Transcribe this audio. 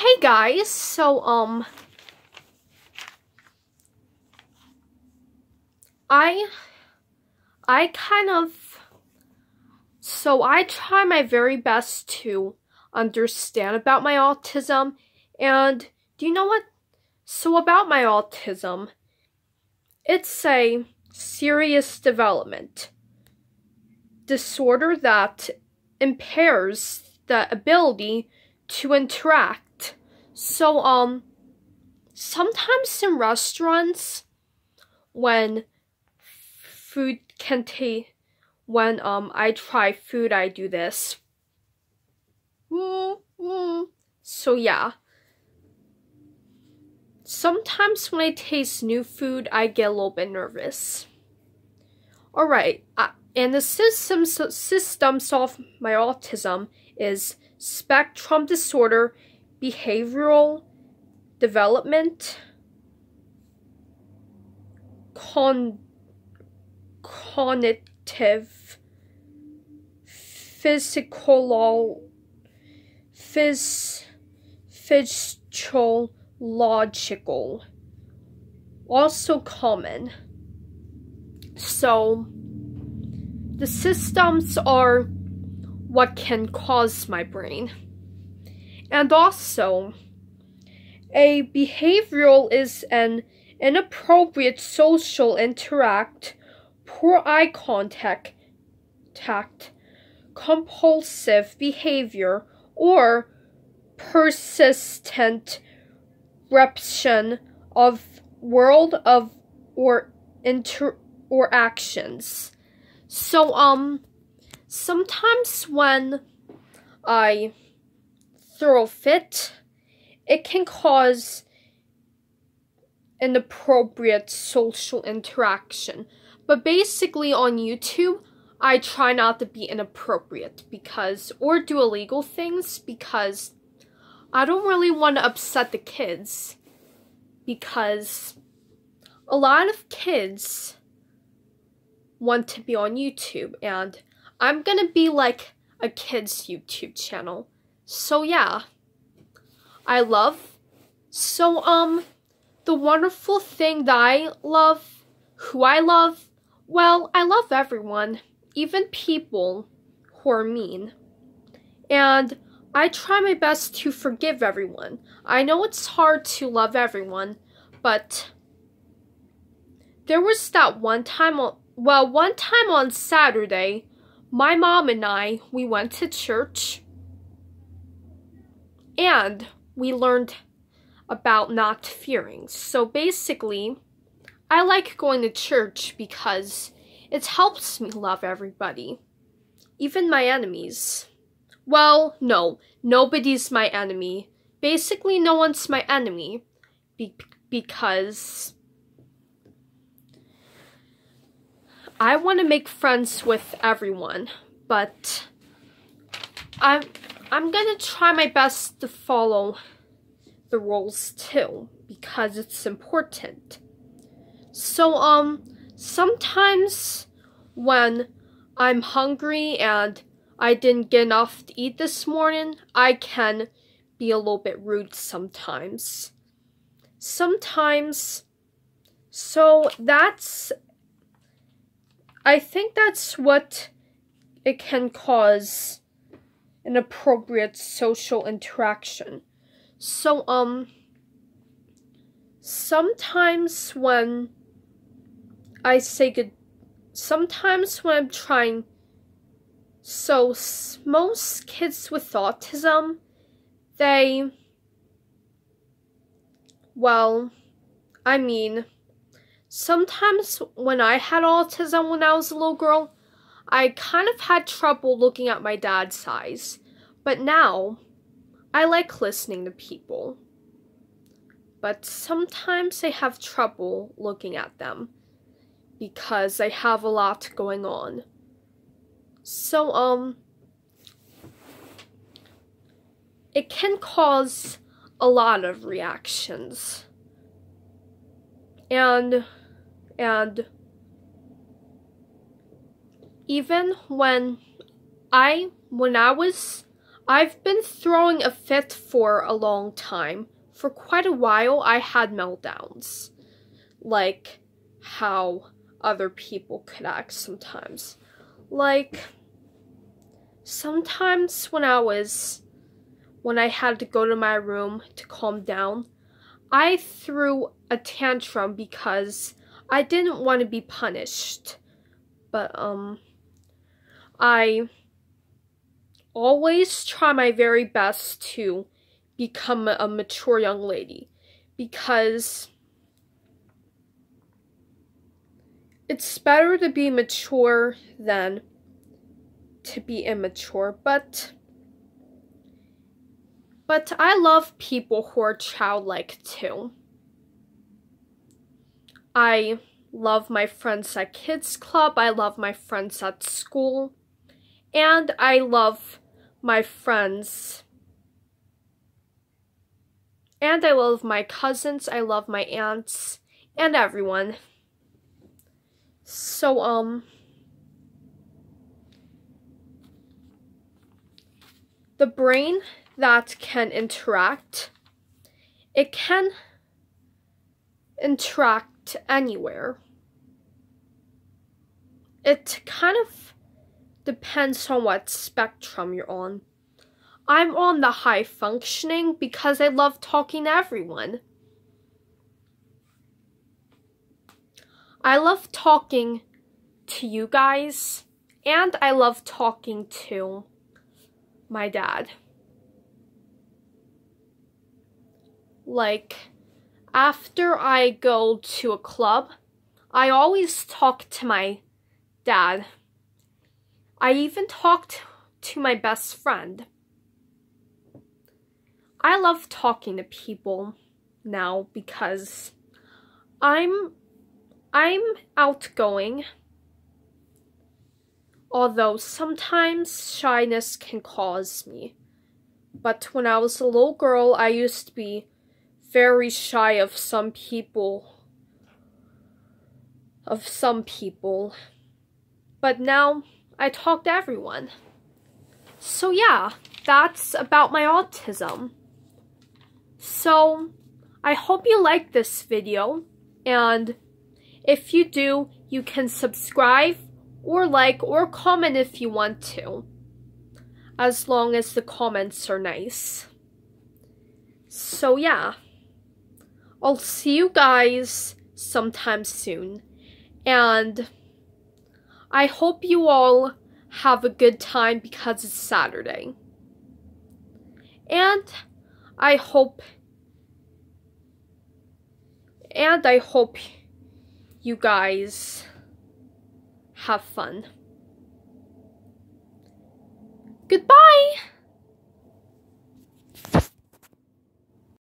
Hey guys, so um I I kind of so I try my very best to understand about my autism and do you know what? So about my autism, it's a serious development disorder that impairs the ability to interact. So, um, sometimes in restaurants, when food can taste, when, um, I try food, I do this. So, yeah. Sometimes when I taste new food, I get a little bit nervous. Alright, and the system, systems of my autism is spectrum disorder, behavioral development, con cognitive, physical, phys, physiological, also common. So, the systems are what can cause my brain. And also, a behavioral is an inappropriate social interact, poor eye contact, tact, compulsive behavior, or persistent repetition of world of or inter or actions. So um sometimes when I throw a fit, it can cause inappropriate social interaction. But basically on YouTube, I try not to be inappropriate because or do illegal things because I don't really want to upset the kids because a lot of kids want to be on YouTube and I'm gonna be like a kid's YouTube channel. So yeah. I love so um the wonderful thing that I love, who I love, well, I love everyone, even people who are mean. And I try my best to forgive everyone. I know it's hard to love everyone, but there was that one time, on, well, one time on Saturday my mom and I, we went to church and we learned about not fearing. So basically, I like going to church because it helps me love everybody, even my enemies. Well, no, nobody's my enemy. Basically, no one's my enemy be- because I want to make friends with everyone, but I'm I'm gonna try my best to follow the rules too because it's important. So um sometimes when I'm hungry and I didn't get enough to eat this morning, I can be a little bit rude sometimes. Sometimes so that's I think that's what it can cause inappropriate social interaction. So, um, sometimes when I say good, sometimes when I'm trying, so most kids with autism, they, well, I mean, Sometimes when I had autism when I was a little girl, I kind of had trouble looking at my dad's eyes. But now, I like listening to people. But sometimes I have trouble looking at them because I have a lot going on. So, um, it can cause a lot of reactions. And and even when I when I was I've been throwing a fit for a long time. For quite a while, I had meltdowns. Like how other people could act sometimes. Like, sometimes when I was, when I had to go to my room to calm down, I threw a tantrum because I didn't want to be punished. But, um, I always try my very best to become a mature young lady because it's better to be mature than to be immature but but I love people who are childlike too. I love my friends at kids club, I love my friends at school, and I love my friends. And I love my cousins, I love my aunts, and everyone. So, um, the brain that can interact, it can interact anywhere. It kind of depends on what spectrum you're on. I'm on the high functioning because I love talking to everyone. I love talking to you guys, and I love talking to my dad. Like, after I go to a club, I always talk to my dad I even talked to my best friend. I love talking to people now because I'm I'm outgoing. Although sometimes shyness can cause me. But when I was a little girl, I used to be very shy of some people. Of some people. But now I talk to everyone. So yeah, that's about my autism. So, I hope you like this video, and if you do, you can subscribe, or like, or comment if you want to, as long as the comments are nice. So yeah, I'll see you guys sometime soon, and I hope you all have a good time because it's Saturday. And I hope and I hope you guys have fun. Goodbye!